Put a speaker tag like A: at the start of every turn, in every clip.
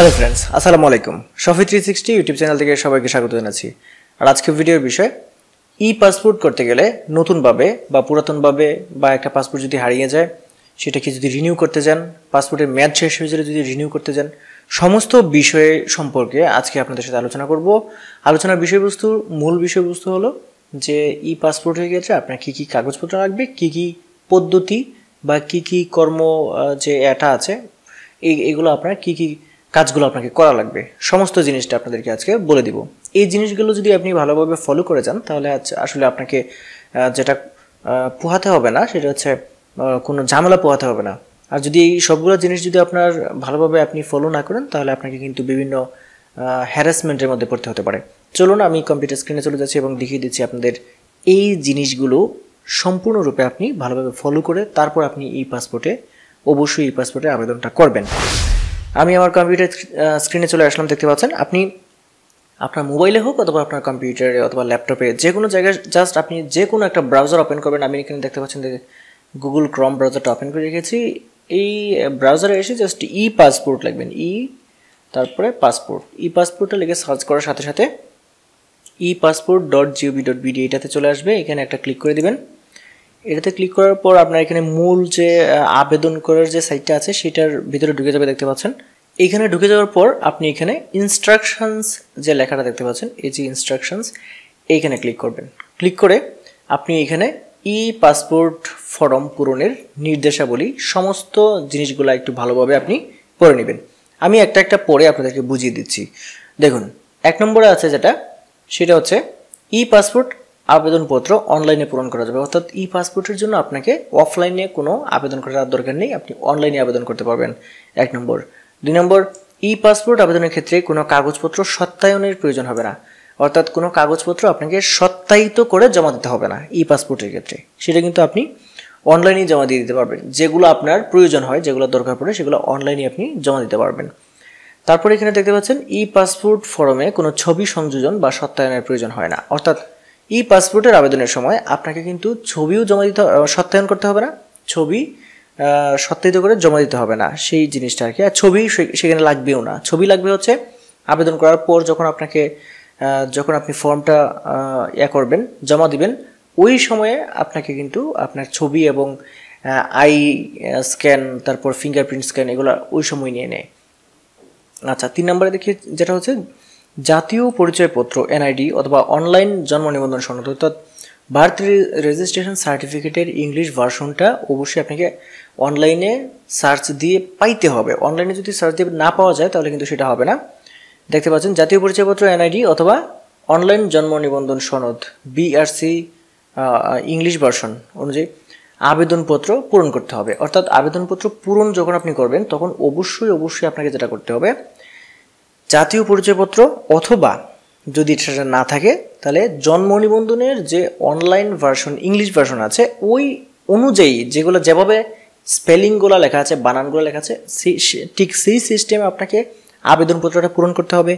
A: Hello friends আসসালামু আলাইকুম। Shafi three sixty YouTube channel থেকে সবাইকে স্বাগত জানাচ্ছি। আর আজকে ভিডিওর বিষয় ই পাসপোর্ট করতে গেলে নতুনভাবে বা পুরাতনভাবে বা একটা পাসপোর্ট যদি হারিয়ে যায়, সেটাকে যদি রিনিউ করতে যান পাসপোর্টের মেয়াদ শেষ হয়ে গেলে যদি রিনিউ করতে যান, সমস্ত বিষয়ে সম্পর্কে আজকে আপনাদের সাথে আলোচনা করব। আলোচনার বিষয়বস্তুর মূল বিষয়বস্তু হলো যে ই পাসপোর্ট হয়ে গেছে, আপনার কী কী কাগজপত্র লাগবে, কী কী পদ্ধতি বা কী কী কর্ম যে এটা আছে, এই, এগুলো আপনার কী কী কাজগুলো আপনাকে করা লাগবে। সমস্ত জিনিসটা আপনাদেরকে আজকে বলে দিব। এই জিনিসগুলো যদি আপনি ভালোভাবে ফলো করে যান, তাহলে আসলে আপনাকে যেটা পোহাতে হবে না, সেটা হচ্ছে কোনো ঝামেলা পোহাতে হবে না। আর যদি এই সবগুলো জিনিস যদি আপনার ভালোভাবে আপনি ফলো না করেন, তাহলে আপনাকে কিন্তু বিভিন্ন হ্যারাসমেন্টের মধ্যে পড়তে হতে পারে। চলুন, আমি কম্পিউটার স্ক্রিনে চলে যাচ্ছি এবং দেখিয়ে দিচ্ছি আপনাদের এই জিনিসগুলো সম্পূর্ণরূপে আপনি ভালোভাবে ফলো করে তারপর আপনি এই পাসপোর্টে অবশ্যই এই পাসপোর্টে আবেদনটা করবেন। আমি আমার কম্পিউটার স্ক্রিনে চলে আসলাম, দেখতে পাচ্ছেন? আপনি আপনার মোবাইলে হোক অথবা আপনার কম্পিউটারে অথবা ল্যাপটপে যে কোনো জায়গায় জাস্ট আপনি যে কোনো একটা ব্রাউজার ওপেন করবেন। আমি এখানে দেখতে পাচ্ছেন যে গুগল ক্রম ব্রাউজারটা ওপেন করে রেখেছি। এই ব্রাউজারে এসে জাস্ট ই পাসপোর্ট লাগবেন ই তারপরে পাসপোর্ট ই পাসপোর্টটা লিখে সার্চ করার সাথে সাথে e passport dot G O V dot BD এটাতে চলে আসবে। এখানে একটা ক্লিক করে দিবেন। এটাতে ক্লিক করার পর আপনার এখানে মূল যে আবেদন করার যে সাইটটা আছে, সেটার ভিতরে ঢুকে যাবে দেখতে পাচ্ছেন। এইখানে ঢুকে যাওয়ার পর আপনি এখানে ইনস্ট্রাকশনস যে লেখাটা দেখতে পাচ্ছেন, এই যে ইনস্ট্রাকশনস এইখানে ক্লিক করবেন। ক্লিক করে আপনি এখানে ই পাসপোর্ট ফর্ম পূরণের নির্দেশাবলী সমস্ত জিনিসগুলো একটু ভালোভাবে আপনি পড়ে নেবেন। আমি একটা একটা পরে আপনাদেরকে বুঝিয়ে দিচ্ছি। দেখুন, এক নম্বরে আছে যেটা, সেটা হচ্ছে ই পাসপোর্ট আবেদনপত্র অনলাইনে পূরণ করা যাবে। অর্থাৎ ই পাসপোর্টের জন্য আপনাকে অফলাইনে কোনো আবেদন করার দরকার নেই, আপনি অনলাইনে আবেদন করতে পারবেন। এক নম্বর। দুই নম্বর ই পাসপোর্ট আবেদনের ক্ষেত্রে কোনো কাগজপত্র সত্যায়নের প্রয়োজন হবে না। অর্থাৎ কোনো কাগজপত্র আপনাকে সত্যায়িত করে জমা দিতে হবে না ই পাসপোর্টের ক্ষেত্রে। সেটা কিন্তু আপনি অনলাইনে জমা দিয়ে দিতে পারবেন। যেগুলো আপনার প্রয়োজন হয়, যেগুলো দরকার পড়ে, সেগুলো অনলাইনে আপনি জমা দিতে পারবেন। তারপরে এখানে দেখতে পাচ্ছেন ই পাসপোর্ট ফর্মে কোনো ছবি সংযোজন বা সত্যায়নের প্রয়োজন হয় না। অর্থাৎ ই পাসপোর্টের আবেদনের সময় আপনাকে কিন্তু ছবিও জমা দিতে সত্যায়ন করতে হবে না। ছবি সত্যায়িত করে জমা দিতে হবে না। সেই জিনিসটা আর কি। আর ছবি সেখানে লাগবেও না। ছবি লাগবে হচ্ছে আবেদন করার পর যখন আপনাকে যখন আপনি ফর্মটা ইয়া করবেন, জমা দিবেন, ওই সময়ে আপনাকে কিন্তু আপনার ছবি এবং আই স্ক্যান, তারপর ফিঙ্গারপ্রিন্ট স্ক্যান এগুলো ওই সময় নিয়ে নেয়। আচ্ছা তিন নম্বরে দেখি যেটা হচ্ছে জাতীয় পরিচয়পত্র এনআইডি অথবা অনলাইন জন্ম নিবন্ধন সনদ, অর্থাৎ বার্থ রেজিস্ট্রেশন সার্টিফিকেটের ইংলিশ ভার্সনটা অবশ্যই আপনাকে অনলাইনে সার্চ দিয়ে পাইতে হবে। অনলাইনে যদি সার্চ দিয়ে না পাওয়া যায়, তাহলে কিন্তু সেটা হবে না। দেখতে পাচ্ছেন, জাতীয় পরিচয়পত্র এনআইডি অথবা অনলাইন জন্ম নিবন্ধন সনদ বিআরসি ইংলিশ ভার্সন অনুযায়ী আবেদনপত্র পূরণ করতে হবে। অর্থাৎ আবেদনপত্র পূরণ যখন আপনি করবেন, তখন অবশ্যই অবশ্যই আপনাকে যেটা করতে হবে জাতীয় পরিচয়পত্র অথবা যদি সেটা না থাকে, তাহলে জন্ম নিবন্ধনের যে অনলাইন ভার্সন ইংলিশ ভার্সন আছে, ওই অনুযায়ী যেগুলো যেভাবে স্পেলিংগুলো লেখা আছে, বানানগুলো লেখা আছে ঠিক সেই সিস্টেমে আপনাকে আবেদনপত্রটা পূরণ করতে হবে।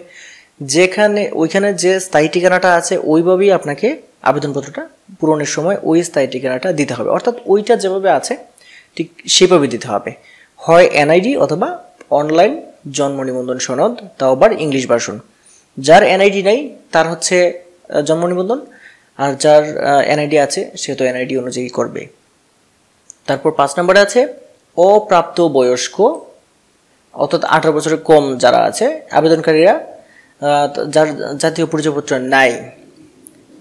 A: যেখানে, ওইখানে যে স্থায়ী ঠিকানাটা আছে, ওইভাবেই আপনাকে আবেদনপত্রটা পূরণের সময় ওই স্থায়ী ঠিকানাটা দিতে হবে। অর্থাৎ ওইটা যেভাবে আছে, ঠিক সেভাবে দিতে হবে। হয় এনআইডি অথবা অনলাইন জন্ম নিবন্ধন সনদ, তাও আবার ইংলিশ ভার্সন যার এনআইডি নাই, তার হচ্ছে জন্ম নিবন্ধন, আর যার এনআইডি আছে, সে তো এনআইডি অনুযায়ী করবে। তারপর পাঁচ নম্বরে আছে অপ্রাপ্ত বয়স্ক অর্থাৎ আঠারো বছরের কম যারা আছে, আবেদনকারীরা যার জাতীয় পরিচয়পত্র নাই,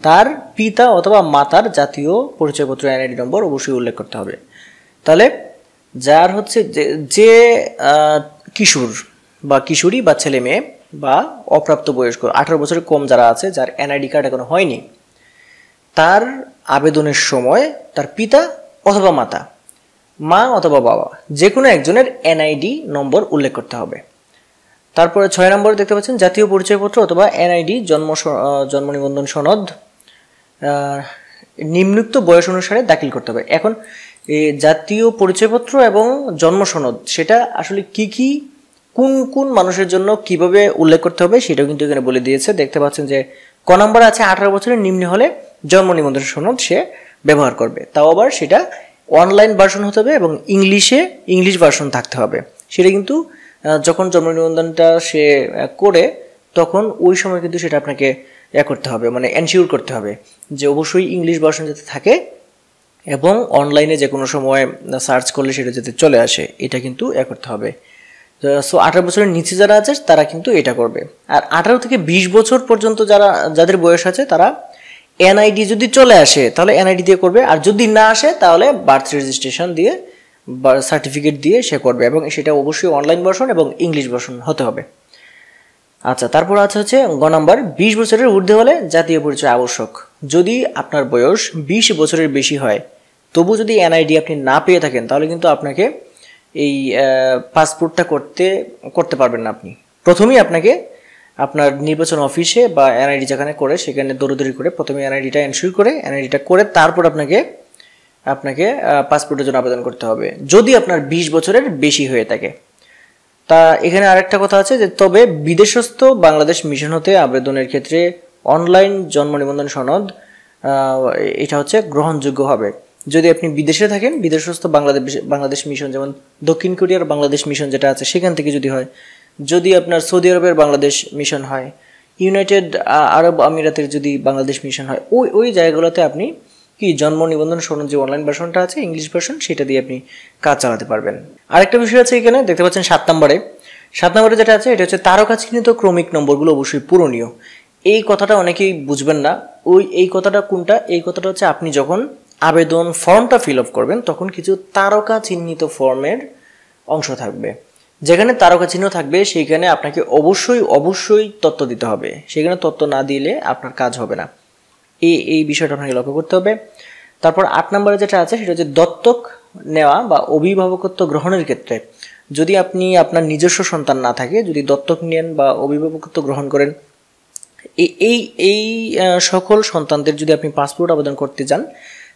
A: তার পিতা অথবা মাতার জাতীয় পরিচয়পত্র এনআইডি নম্বর অবশ্যই উল্লেখ করতে হবে। তাহলে, যার হচ্ছে যে যে কিশোর বা কিশোরী বা ছেলে মেয়ে বা অপ্রাপ্ত বয়স্ক আঠারো বছরের কম যারা আছে, যার এনআইডি কার্ড এখনও হয়নি, তার আবেদনের সময় তার পিতা অথবা মাতা, মা অথবা বাবা যে কোনো একজনের এনআইডি নম্বর উল্লেখ করতে হবে। তারপরে ছয় নম্বরে দেখতে পাচ্ছেন জাতীয় পরিচয়পত্র অথবা এনআইডি জন্ম জন্ম নিবন্ধন সনদ নিম্নুক্ত বয়স অনুসারে দাখিল করতে হবে। এখন জাতীয় পরিচয়পত্র এবং জন্ম সনদ, সেটা আসলে কি কি কোন কোন মানুষের জন্য কীভাবে উল্লেখ করতে হবে সেটাও কিন্তু এখানে বলে দিয়েছে। দেখতে পাচ্ছেন যে ক নম্বর আছে, আঠারো বছরের নিম্নে হলে জন্ম নিবন্ধন সনদ সে ব্যবহার করবে। তাও আবার সেটা অনলাইন ভার্সন হতে হবে এবং ইংলিশে ইংলিশ ভার্সন থাকতে হবে। সেটা কিন্তু যখন জন্ম নিবন্ধনটা সে করে, তখন ওই সময় কিন্তু সেটা আপনাকে ইয়ে করতে হবে মানে এনশিওর করতে হবে যে অবশ্যই ইংলিশ ভার্সন যাতে থাকে এবং অনলাইনে যে কোনো সময় সার্চ করলে সেটা যাতে চলে আসে, এটা কিন্তু এ করতে হবে। সো আঠারো বছরের নিচে যারা আছে, তারা কিন্তু এটা করবে। আর আঠারো থেকে বিশ বছর পর্যন্ত যারা, যাদের বয়স আছে, তারা এনআইডি যদি চলে আসে, তাহলে এনআইডি দিয়ে করবে। আর যদি না আসে, তাহলে বার্থ রেজিস্ট্রেশন দিয়ে সার্টিফিকেট দিয়ে সে করবে। এবং সেটা অবশ্যই অনলাইন ভার্সন এবং ইংলিশ ভার্সন হতে হবে। আচ্ছা তারপর আছে হচ্ছে গ নাম্বার। বিশ বছরের ঊর্ধ্বে হলে জাতীয় পরিচয় আবশ্যক। যদি আপনার বয়স বিশ বছরের বেশি হয়, তবু যদি এনআইডি আপনি না পেয়ে থাকেন, তাহলে কিন্তু আপনাকে এই পাসপোর্টটা করতে করতে পারবেন না আপনি। প্রথমেই আপনাকে আপনার নির্বাচন অফিসে বা এনআইডি যেখানে করে, সেখানে দৌড়দৌড়ি করে প্রথমে এনআইডিটা এনশিওর করে এনআইডিটা করে তারপর আপনাকে আপনাকে পাসপোর্টের জন্য আবেদন করতে হবে। যদি আপনার বিশ বছরের বেশি হয়ে থাকে। তা এখানে আরেকটা কথা আছে যে, তবে বিদেশস্থ বাংলাদেশ মিশন হতে আবেদনের ক্ষেত্রে অনলাইন জন্ম নিবন্ধন সনদ এটা হচ্ছে গ্রহণযোগ্য হবে। যদি আপনি বিদেশে থাকেন, বিদেশস্থ বাংলাদেশ বাংলাদেশ মিশন যেমন দক্ষিণ কোরিয়ার বাংলাদেশ মিশন যেটা আছে, সেখান থেকে যদি হয়, যদি আপনার সৌদি আরবের বাংলাদেশ মিশন হয়, ইউনাইটেড আরব আমিরাতের যদি বাংলাদেশ মিশন হয়, ওই ওই জায়গাগুলোতে আপনি কি জন্ম নিবন্ধন সনদ যে অনলাইন ভার্সনটা আছে ইংলিশ ভার্সন সেটা দিয়ে আপনি কাজ চালাতে পারবেন। আরেকটা বিষয় আছে এখানে, দেখতে পাচ্ছেন সাত নম্বরে। সাত নম্বরে যেটা আছে, এটা হচ্ছে তারকা চিহ্নিত ক্রমিক নম্বরগুলো অবশ্যই পূরণীয়। এই কথাটা অনেকেই বুঝবেন না। ওই, এই কথাটা কোনটা? এই কথাটা হচ্ছে আপনি যখন আবেদন ফর্মটা ফিল আপ করবেন, তখন কিছু তারকা চিহ্নিত ফর্মের অংশ থাকবে। যেখানে তারকা চিহ্ন থাকবে, সেইখানে আপনাকে অবশ্যই অবশ্যই তথ্য দিতে হবে। সেখানে তথ্য না দিলে আপনার কাজ হবে না। এই এই বিষয়টা আপনাকে লক্ষ্য করতে হবে। তারপর আট নম্বরে যেটা আছে, সেটা হচ্ছে দত্তক নেওয়া বা অভিভাবকত্ব গ্রহণের ক্ষেত্রে। যদি আপনি আপনার নিজস্ব সন্তান না থাকে, যদি দত্তক নেন বা অভিভাবকত্ব গ্রহণ করেন এই এই সকল সন্তানদের যদি আপনি পাসপোর্ট আবেদন করতে যান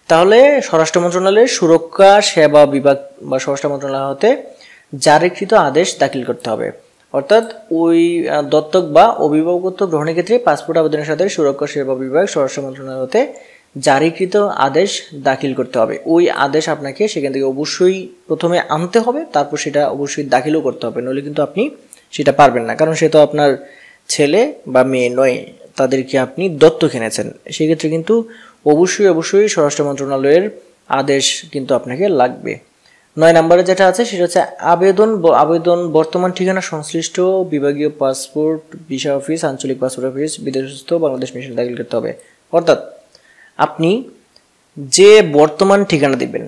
A: তাহলে স্বরাষ্ট্র মন্ত্রণালয়ের সুরক্ষা, সেবা বিভাগ বা স্বরাষ্ট্র মন্ত্রণালয় হতে জারিকৃত আদেশ দাখিল করতে হবে। অর্থাৎ ওই দত্তক বা অভিভাবকত্ব গ্রহণের ক্ষেত্রে পাসপোর্ট আবেদনের সাথে সুরক্ষা, সেবা বিভাগ, স্বরাষ্ট্র মন্ত্রণালয় হতে জারিকৃত আদেশ দাখিল করতে হবে। ওই আদেশ আপনাকে সেখান থেকে অবশ্যই প্রথমে আনতে হবে, তারপর সেটা অবশ্যই দাখিলও করতে হবে। নইলে কিন্তু আপনি সেটা পারবেন না, কারণ সে তো আপনার ছেলে বা মেয়ে নয়, তাদেরকে আপনি দত্ত কিনেছেন সেক্ষেত্রে কিন্তু অবশ্যই অবশ্যই স্বরাষ্ট্র মন্ত্রণালয়ের আদেশ কিন্তু আপনাকে লাগবে। নয় নম্বরে যেটা আছে, সেটা হচ্ছে আবেদন আবেদন বর্তমান ঠিকানা সংশ্লিষ্ট বিভাগীয় পাসপোর্ট, ভিসা অফিস, আঞ্চলিক পাসপোর্ট অফিস, বিদেশস্থ, বাংলাদেশ মিশন দাখিল করতে হবে। অর্থাৎ আপনি যে বর্তমান ঠিকানা দিবেন,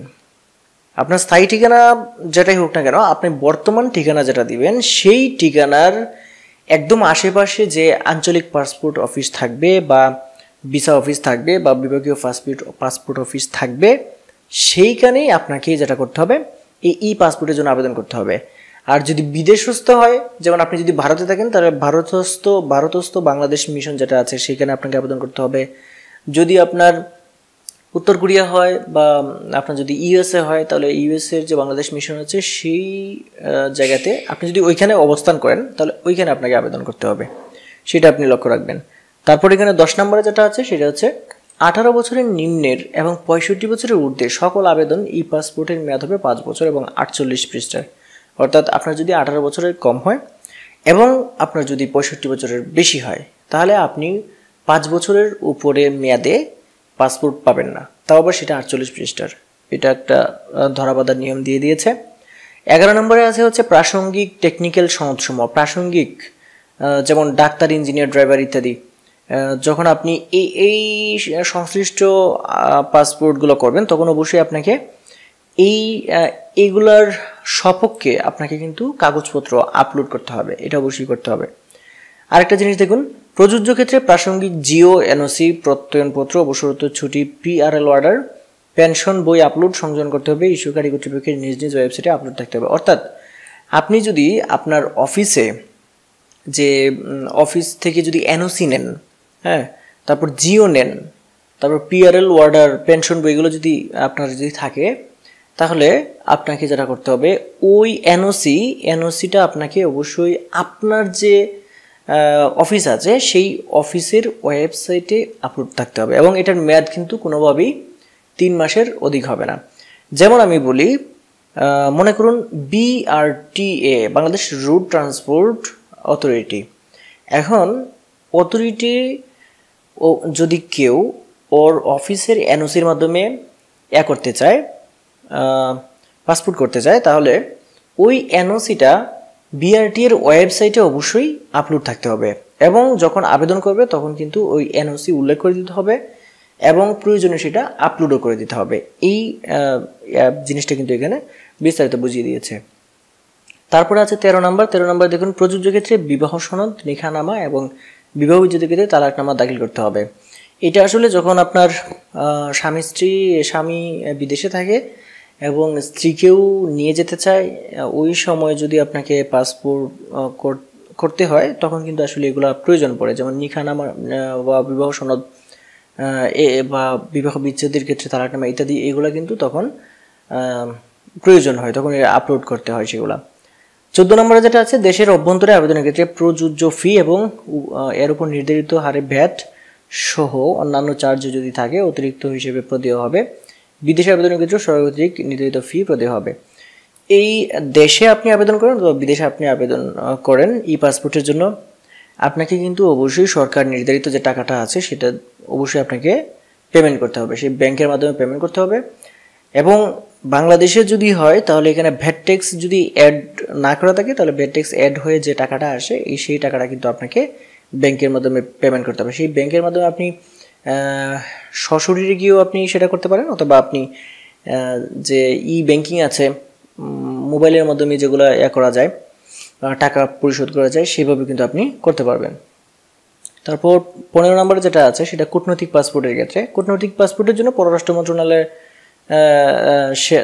A: আপনার স্থায়ী ঠিকানা যেটাই হোক না কেন, আপনি বর্তমান ঠিকানা যেটা দিবেন, সেই ঠিকানার একদম আশেপাশে যে আঞ্চলিক পাসপোর্ট অফিস থাকবে বা ভিসা অফিস থাকবে বা বিভাগীয় পাসপোর্ট পাসপোর্ট অফিস থাকবে, সেইখানেই আপনাকে যেটা করতে হবে, এই ই পাসপোর্টের জন্য আবেদন করতে হবে। আর যদি বিদেশস্থ হয়, যেমন আপনি যদি ভারতে থাকেন, তাহলে ভারতস্থ ভারতস্থ বাংলাদেশ মিশন যেটা আছে সেখানে আপনাকে আবেদন করতে হবে। যদি আপনার উত্তর কোরিয়া হয় বা আপনার যদি ইউএসএ হয়, তাহলে ইউএসএর যে বাংলাদেশ মিশন আছে, সেই জায়গাতে আপনি যদি ওইখানে অবস্থান করেন, তাহলে ওইখানে আপনাকে আবেদন করতে হবে। সেটা আপনি লক্ষ্য রাখবেন। তারপর এখানে দশ নম্বরে যেটা আছে, সেটা হচ্ছে আঠারো বছরের নিম্নের এবং পঁয়ষট্টি বছরের ঊর্ধ্বে সকল আবেদন ই পাসপোর্টের মেয়াদ হবে পাঁচ বছর এবং আটচল্লিশ পৃষ্ঠার। অর্থাৎ আপনার যদি আঠারো বছরের কম হয় এবং আপনার যদি পঁয়ষট্টি বছরের বেশি হয়, তাহলে আপনি পাঁচ বছরের উপরে মেয়াদে পাসপোর্ট পাবেন না। তাও আবার সেটা আটচল্লিশ পৃষ্ঠার। এটা একটা ধরাবাধার নিয়ম দিয়ে দিয়েছে। এগারো নম্বরে আছে হচ্ছে প্রাসঙ্গিক টেকনিক্যাল সনদসমূহ প্রাসঙ্গিক যেমন ডাক্তার, ইঞ্জিনিয়ার, ড্রাইভার ইত্যাদি। যখন আপনি এই এই সংশ্লিষ্ট পাসপোর্টগুলো করবেন, তখন অবশ্যই আপনাকে এই এইগুলার সপক্ষে আপনাকে কিন্তু কাগজপত্র আপলোড করতে হবে। এটা অবশ্যই করতে হবে। আরেকটা জিনিস দেখুন, প্রযোজ্য ক্ষেত্রে প্রাসঙ্গিক জিও, এনওসি, প্রত্যয়নপত্র অবসরত ছুটি পিআরএল অর্ডার পেনশন বই আপলোড সংযোজন করতে হবে ইস্যুকারী কর্তৃপক্ষের নিজ নিজ ওয়েবসাইটে আপলোড থাকতে হবে। অর্থাৎ আপনি যদি আপনার অফিসে যে অফিস থেকে যদি এনওসি নেন হ্যাঁ? তারপর জিও নেন তারপর পিআরএল, ওয়ার্ডার, পেনশন বইগুলো যদি আপনার যদি থাকে, তাহলে আপনাকে যেটা করতে হবে, ওই এনওসি, এনওসিটা আপনাকে অবশ্যই আপনার যে অফিস আছে, সেই অফিসের ওয়েবসাইটে আপলোড থাকতে হবে এবং এটার মেয়াদ কিন্তু কোনোভাবেই তিন মাসের অধিক হবে না। যেমন আমি বলি মনে করুন BRTA, Bangladesh route transport authority. এখন অথরিটি ও যদি কেউ ওর অফিসের এনওসির মাধ্যমে এ করতে চায় পাসপোর্ট করতে চায়, তাহলে ওই এনওসিটা বিআরটি এর ওয়েবসাইটে অবশ্যই আপলোড থাকতে হবে। এবং যখন আবেদন করবে, তখন কিন্তু ওই এনওসি উল্লেখ করে দিতে হবে এবং প্রয়োজনে সেটা আপলোডও করে দিতে হবে। এই জিনিসটা কিন্তু এখানে বিস্তারিত বুঝিয়ে দিয়েছে। তারপরে আছে তেরো নম্বর। তেরো নম্বর দেখুন, প্রযোজ্য ক্ষেত্রে বিবাহ সনদ, নিখানামা এবং বিবাহ বিচ্ছেদ ক্ষেত্রে তালাকনামা দাখিল করতে হবে। এটা আসলে যখন আপনার স্বামী স্ত্রী, স্বামী বিদেশে থাকে এবং স্ত্রীকেও নিয়ে যেতে চায় ওই সময় যদি আপনাকে পাসপোর্ট করতে হয়, তখন কিন্তু আসলে এগুলো প্রয়োজন পড়ে। যেমন নিখানামা বা বিবাহ সনদ এ বা বিবাহ বিচ্ছেদের ক্ষেত্রে তালাকনামা ইত্যাদি, এগুলো কিন্তু তখন প্রয়োজন হয়। তখন আপলোড করতে হয় সেগুলা। চোদ্দ নম্বরে যেটা আছে, দেশের অভ্যন্তরে আবেদনের ক্ষেত্রে প্রযোজ্য ফি এবং এর উপর নির্ধারিত হারে ভ্যাট সহ অন্যান্য চার্জ যদি থাকে, অতিরিক্ত হিসেবে প্রদেয় হবে। বিদেশে আবেদনের ক্ষেত্রে সর্বাধিক নির্ধারিত ফি প্রদেয় হবে। এই দেশে আপনি আবেদন করেন বা বিদেশে আপনি আবেদন করেন ই পাসপোর্টের জন্য, আপনাকে কিন্তু অবশ্যই সরকার নির্ধারিত যে টাকাটা আছে, সেটা অবশ্যই আপনাকে পেমেন্ট করতে হবে। সেই ব্যাংকের মাধ্যমে পেমেন্ট করতে হবে। এবং বাংলাদেশে যদি হয়, তাহলে এখানে ভ্যাট ট্যাক্স যদি অ্যাড না করা থাকে, তাহলে ভ্যাট ট্যাক্স অ্যাড হয়ে যে টাকাটা আসে, এই সেই টাকাটা কিন্তু আপনাকে ব্যাংকের মাধ্যমে পেমেন্ট করতে হবে। সেই ব্যাংকের মাধ্যমে আপনি সশরীরে গিয়েও আপনি সেটা করতে পারেন, অথবা আপনি যে ই ব্যাংকিং আছে মোবাইলের মাধ্যমে যেগুলো ইয়ে করা যায় টাকা পরিশোধ করা যায়, সেভাবে কিন্তু আপনি করতে পারবেন। তারপর পনেরো নম্বরে যেটা আছে, সেটা কূটনৈতিক পাসপোর্টের ক্ষেত্রে। কূটনৈতিক পাসপোর্টের জন্য পররাষ্ট্র মন্ত্রণালয়ের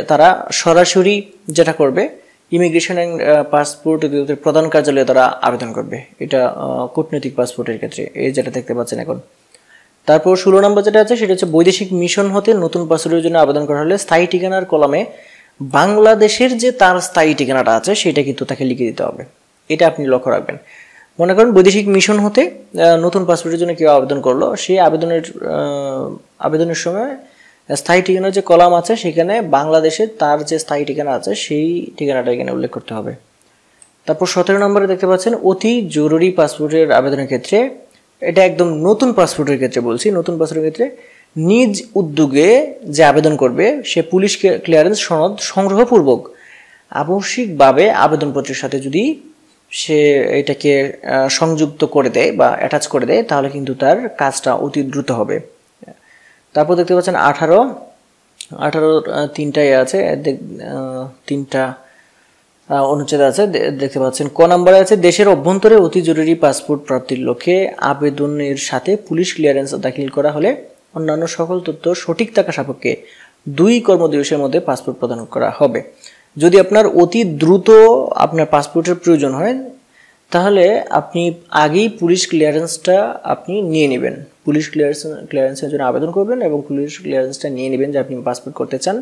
A: তারা সরাসরি যেটা করবে ইমিগ্রেশন অ্যান্ড পাসপোর্ট প্রধান কার্যালয়ে তারা আবেদন করবে। এটা কূটনৈতিক পাসপোর্টের ক্ষেত্রে, এই যেটা দেখতে পাচ্ছেন এখন। তারপর ষোলো নম্বর যেটা আছে, সেটা হচ্ছে বৈদেশিক মিশন হতে নতুন পাসপোর্টের জন্য আবেদন করা হলে স্থায়ী ঠিকানার কলমে বাংলাদেশের যে তার স্থায়ী ঠিকানাটা আছে, সেটা কিন্তু তাকে লিখে দিতে হবে। এটা আপনি লক্ষ্য রাখবেন। মনে করেন বৈদেশিক মিশন হতে নতুন পাসপোর্টের জন্য কেউ আবেদন করল সেই আবেদনের আবেদনের সময় স্থায়ী ঠিকানার যে কলাম আছে, সেখানে বাংলাদেশে তার যে স্থায়ী ঠিকানা আছে, সেই ঠিকানাটা এখানে উল্লেখ করতে হবে। তারপর সতেরো নম্বরে দেখতে পাচ্ছেন, অতি জরুরি পাসপোর্টের আবেদনের ক্ষেত্রে, এটা একদম নতুন পাসপোর্টের ক্ষেত্রে বলছি, নতুন পাসপোর্টের ক্ষেত্রে নিজ উদ্যোগে যে আবেদন করবে, সে পুলিশ ক্লিয়ারেন্স সনদ সংগ্রহপূর্বক আবশ্যিকভাবে আবেদনপত্রের সাথে যদি সে এটাকে সংযুক্ত করে দেয় বা অ্যাটাচ করে দেয়, তাহলে কিন্তু তার কাজটা অতি দ্রুত হবে। তারপর দেখতে পাচ্ছেন আঠারো। আঠারো তিনটাই আছে। তিনটা অনুচ্ছেদ আছে। দেখতে পাচ্ছেন, ক নাম্বারে আছে, দেশের অভ্যন্তরে অতি জরুরি পাসপোর্ট প্রাপ্তির লক্ষ্যে আবেদনের সাথে পুলিশ ক্লিয়ারেন্স দাখিল করা হলে অন্যান্য সকল তথ্য সঠিক থাকা সাপেক্ষে দুই কর্মদিবসের মধ্যে পাসপোর্ট প্রদান করা হবে। যদি আপনার অতি দ্রুত আপনার পাসপোর্টের প্রয়োজন হয়, তাহলে আপনি আগেই পুলিশ ক্লিয়ারেন্সটা আপনি নিয়ে নেবেন। পুলিশ ক্লিয়ারেন্স ক্লিয়ারেন্সের জন্য আবেদন করবেন এবং পুলিশ ক্লিয়ারেন্সটা নিয়ে নেবেন যে আপনি পাসপোর্ট করতে চান।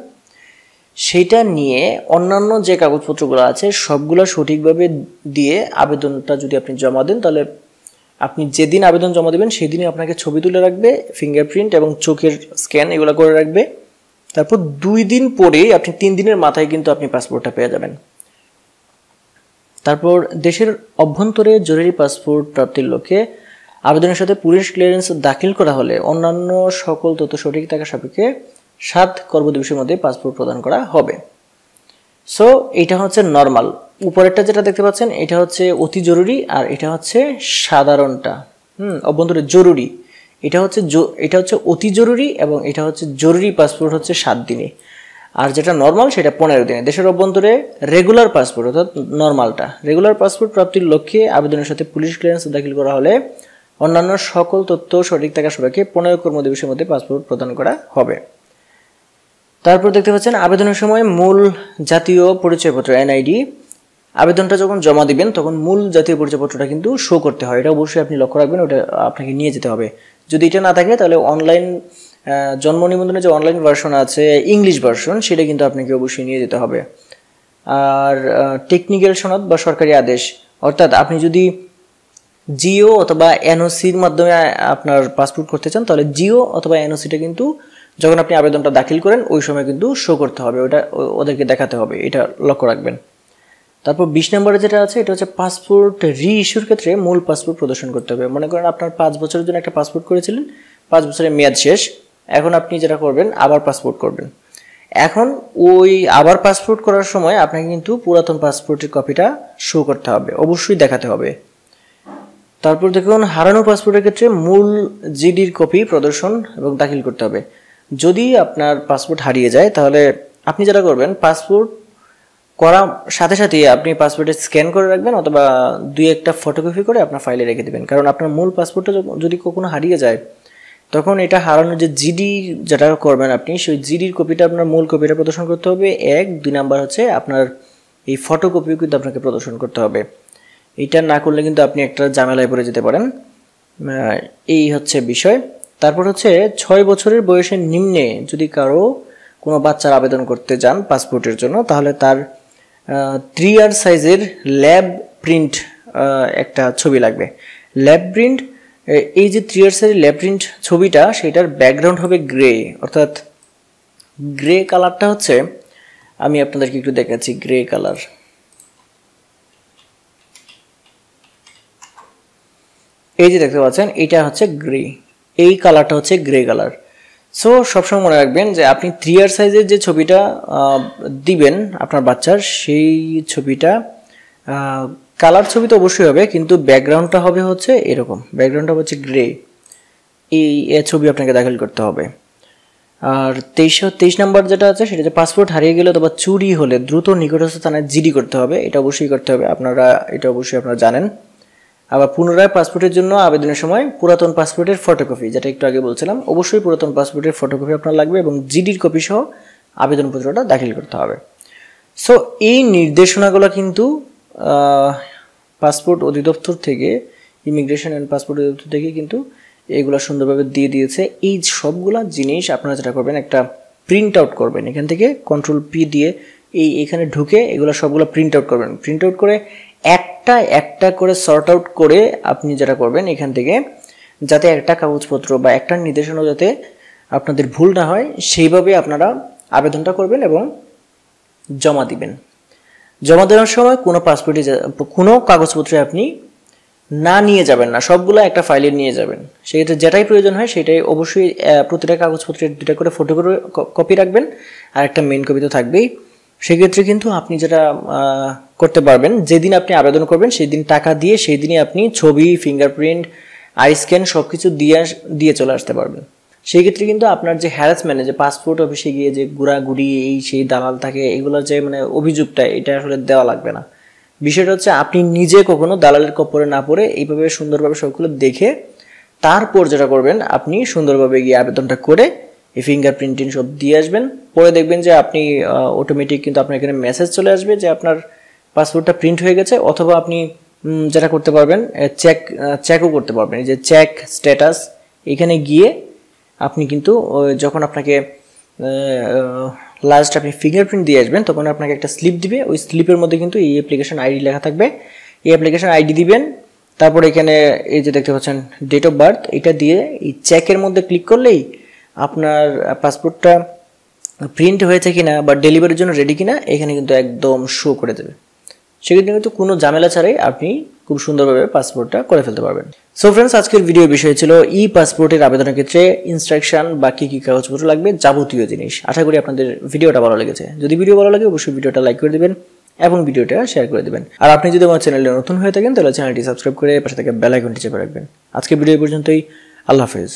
A: সেটা নিয়ে অন্যান্য যে কাগজপত্রগুলো আছে, সবগুলো সঠিকভাবে দিয়ে আবেদনটা যদি আপনি জমা দেন, তাহলে আপনি যেদিন আবেদন জমা দেবেন, সেদিনই আপনাকে ছবি তুলে রাখবে ফিঙ্গারপ্রিন্ট এবং চোখের স্ক্যান এগুলো করে রাখবে। তারপর দুই দিন পরে আপনি তিন দিনের মাথায় কিন্তু আপনি পাসপোর্টটা পেয়ে যাবেন। তারপর দেশের অভ্যন্তরে জরুরি পাসপোর্ট প্রাপ্তির লক্ষ্যে আবেদনের সাথে পুলিশ ক্লিয়ারেন্স দাখিল করা হলে অন্যান্য সকল তথ্য সঠিক থাকা সাপেক্ষে সাত কর্মদিবসের মধ্যে পাসপোর্ট প্রদান করা হবে। সো এটা হচ্ছে নর্মাল উপরেরটা যেটা দেখতে পাচ্ছেন, এটা হচ্ছে অতি জরুরি আর এটা হচ্ছে সাধারণটা। হুম, অভ্যন্তরে জরুরি। এটা হচ্ছে এটা হচ্ছে অতি জরুরি এবং এটা হচ্ছে জরুরি পাসপোর্ট হচ্ছে সাত দিনে। আর যেটা নর্মাল সেটা পনেরো দিনে। দেশের অভ্যন্তরে রেগুলার পাসপোর্ট অর্থাৎ নর্মালটা রেগুলার পাসপোর্ট প্রাপ্তির লক্ষ্যে আবেদনের সাথে পুলিশ ক্লিয়ারেন্স দাখিল করা হলে অন্যান্য সকল তথ্য সঠিক থাকা সবাইকে পনেরো কর্মদিবসের মধ্যে পাসপোর্ট প্রদান করা হবে। তারপর দেখতে পাচ্ছেন, আবেদনের সময় মূল জাতীয় পরিচয়পত্র, এনআইডি। আবেদনটা যখন জমা দিবেন, তখন মূল জাতীয় পরিচয়পত্রটা কিন্তু শো করতে হয়। এটা অবশ্যই আপনি লক্ষ্য রাখবেন, ওটা আপনাকে নিয়ে যেতে হবে। যদি এটা না থাকে, তাহলে অনলাইন জন্ম নিবন্ধনের যে অনলাইন ভার্সন আছে ইংলিশ ভার্সন সেটা কিন্তু আপনাকে অবশ্যই নিয়ে যেতে হবে। আর টেকনিক্যাল সনদ বা সরকারি আদেশ। অর্থাৎ আপনি যদি জিও অথবা এনওসির মাধ্যমে আপনার পাসপোর্ট করতে চান, তাহলে জিও অথবা এনওসিটা কিন্তু যখন আপনি আবেদনটা দাখিল করেন, ওই সময় কিন্তু শো করতে হবে। ওটা ওদেরকে দেখাতে হবে। এটা লক্ষ্য রাখবেন। তারপর বিশ নম্বরে যেটা আছে, এটা হচ্ছে পাসপোর্ট রি ইস্যুর ক্ষেত্রে মূল পাসপোর্ট প্রদর্শন করতে হবে। মনে করেন আপনার পাঁচ বছরের জন্য একটা পাসপোর্ট করেছিলেন, পাঁচ বছরের মেয়াদ শেষ। এখন আপনি যেটা করবেন, আবার পাসপোর্ট করবেন। এখন ওই আবার পাসপোর্ট করার সময় আপনাকে কিন্তু পুরাতন পাসপোর্টের কপিটা শো করতে হবে। অবশ্যই দেখাতে হবে। তারপর দেখুন, হারানো পাসপোর্টের ক্ষেত্রে মূল জিডির কপি প্রদর্শন এবং দাখিল করতে হবে। যদি আপনার পাসপোর্ট হারিয়ে যায়, তাহলে আপনি যেটা করবেন, পাসপোর্ট করা সাথে সাথে আপনি পাসপোর্টে স্ক্যান করে রাখবেন অথবা দুই একটা ফটোকপি করে আপনার ফাইলে রেখে দেবেন। কারণ আপনার মূল পাসপোর্টটা যদি কখনো হারিয়ে যায়, তখন এটা হারানোর যে জিডি যেটা করবেন আপনি, সেই জিডির কপিটা আপনার মূল কপিটা প্রদর্শন করতে হবে। এক, দুই নাম্বার হচ্ছে আপনার এই ফটোকপিও কিন্তু আপনাকে প্রদর্শন করতে হবে। এইটা না করলে কিন্তু আপনি একটা ঝামেলায় পড়ে যেতে পারেন। এই হচ্ছে বিষয়। তারপর হচ্ছে ছয় বছরের বয়সের নিম্নে যদি কারও কোনো বাচ্চার আবেদন করতে যান পাসপোর্টের জন্য, তাহলে তার থ্রি আর সাইজের ল্যাব প্রিন্ট একটা ছবি লাগবে। ল্যাব প্রিন্ট এই যে থ্রি আর সাইজের ল্যাব প্রিন্ট ছবিটা, সেটার ব্যাকগ্রাউন্ড হবে গ্রে অর্থাৎ গ্রে কালারটা হচ্ছে, আমি আপনাদেরকে একটু দেখাচ্ছি গ্রে কালার এই যে দেখতে পাচ্ছেন, এটা হচ্ছে গ্রে এই কালারটা হচ্ছে গ্রে কালার সো সবসময় মনে রাখবেন যে আপনি থ্রি আর সাইজের যে ছবিটা দিবেন আপনার বাচ্চার, সেই ছবিটা কালার ছবি তো অবশ্যই হবে, কিন্তু ব্যাকগ্রাউন্ডটা হবে হচ্ছে এরকম। ব্যাকগ্রাউন্ডটা হচ্ছে গ্রে এই ছবি আপনাকে দাখিল করতে হবে। আর তেইশ তেইশ নাম্বার যেটা আছে, সেটা যে পাসপোর্ট হারিয়ে গেলে অথবা চুরি হলে দ্রুত নিকটস্থ থানায় জিডি করতে হবে, এটা অবশ্যই করতে হবে। আপনারা, এটা অবশ্যই আপনারা জানেন। আবার পুনরায় পাসপোর্টের জন্য আবেদনের সময় পুরাতন পাসপোর্টের ফটোকপি যেটা একটু আগে বলছিলাম। অবশ্যই পুরাতন পাসপোর্টের ফটোকপি আপনার লাগবে এবং জিডির কপি সহ আবেদনপত্রটা দাখিল করতে হবে। সো এই নির্দেশনাগুলো কিন্তু পাসপোর্ট অধিদপ্তর থেকে ইমিগ্রেশন অ্যান্ড পাসপোর্ট অধিদপ্তর থেকে কিন্তু এগুলো সুন্দরভাবে দিয়ে দিয়েছে। এই সবগুলা জিনিস আপনারা যেটা করবেন, একটা প্রিন্ট আউট করবেন। এখান থেকে কন্ট্রোল পি দিয়ে এই এখানে ঢুকে এগুলো সবগুলো প্রিন্ট আউট করবেন। প্রিন্ট আউট করে একটা একটা করে সর্ট আউট করে আপনি যেটা করবেন এখান থেকে, যাতে একটা কাগজপত্র বা একটা নির্দেশনা যাতে আপনাদের ভুল না হয়, সেইভাবে আপনারা আবেদনটা করবেন এবং জমা দিবেন। জমা দেওয়ার সময় কোনো পাসপোর্টে কোনো কাগজপত্রে আপনি না নিয়ে যাবেন না, সবগুলো একটা ফাইলে নিয়ে যাবেন। সেক্ষেত্রে যেটাই প্রয়োজন হয় সেটাই অবশ্যই প্রতিটা কাগজপত্রের দুটা করে ফটো করে কপি রাখবেন, আর একটা মেন কপি তো থাকবেই। সেক্ষেত্রে কিন্তু আপনি যেটা করতে পারবেন। যেদিন আপনি আবেদন করবেন সেই দিন টাকা দিয়ে সেই দিনই আপনি ছবি ফিঙ্গারপ্রিন্ট আই স্ক্যান সব কিছু দিয়ে দিয়ে চলে আসতে পারবেন। সেই ক্ষেত্রে কিন্তু আপনার যে হ্যারাসমেন্ট যে পাসপোর্ট অফিসে গিয়ে যে ঘোরাঘুরি, এই সেই দালাল থাকে, এগুলোর যে মানে অভিযোগটা, এটা আসলে দেওয়া লাগবে না। বিষয়টা হচ্ছে আপনি নিজে কখনো দালালের কপরে না পড়ে এইভাবে সুন্দরভাবে সবগুলো দেখে, তারপর যেটা করবেন, আপনি সুন্দরভাবে গিয়ে আবেদনটা করে এই ফিঙ্গারপ্রিন্টিং সব দিয়ে আসবেন। পরে দেখবেন যে আপনি অটোমেটিক কিন্তু আপনার এখানে মেসেজ চলে আসবে যে আপনার পাসপোর্টটা প্রিন্ট হয়ে গেছে, অথবা আপনি যেটা করতে পারবেন চেক চেকও করতে পারবেন। যে চেক স্ট্যাটাস এখানে গিয়ে আপনি কিন্তু যখন আপনাকে লাস্ট আপনি ফিঙ্গারপ্রিন্ট দিয়ে আসবেন, তখন আপনাকে একটা স্লিপ দিবে। ওই স্লিপের মধ্যে কিন্তু এই অ্যাপ্লিকেশন আইডি লেখা থাকবে। এই অ্যাপ্লিকেশন আইডি দিবেন, তারপর এখানে এই যে দেখতে পাচ্ছেন ডেট অফ বার্থ এটা দিয়ে এই চেকের মধ্যে ক্লিক করলেই আপনার পাসপোর্টটা প্রিন্ট হয়েছে কিনা বা ডেলিভারির জন্য রেডি কিনা, এখানে কিন্তু একদম শো করে দেবে। সেক্ষেত্রে কিন্তু কোনো ঝামেলা ছাড়াই আপনি খুব সুন্দরভাবে পাসপোর্টটা করে ফেলতে পারবেন। সো ফ্রেন্ডস আজকের ভিডিও বিষয় ছিল ই পাসপোর্টের আবেদনের ক্ষেত্রে ইনস্ট্রাকশন বা কী কী কাগজপত্র লাগবে যাবতীয় জিনিস। আশা করি আপনাদের ভিডিওটা ভালো লেগেছে। যদি ভিডিও ভালো লাগে, অবশ্যই ভিডিওটা লাইক করে দেবেন এবং ভিডিওটা শেয়ার করে দেবেন। আর আপনি যদি আমার চ্যানেলে নতুন হয়ে থাকেন, তাহলে চ্যানেলটি সাবস্ক্রাইব করে পাশে থেকে বেল আইকনটি চেপে রাখবেন। আজকের ভিডিও পর্যন্তই। আল্লাহ হাফেজ।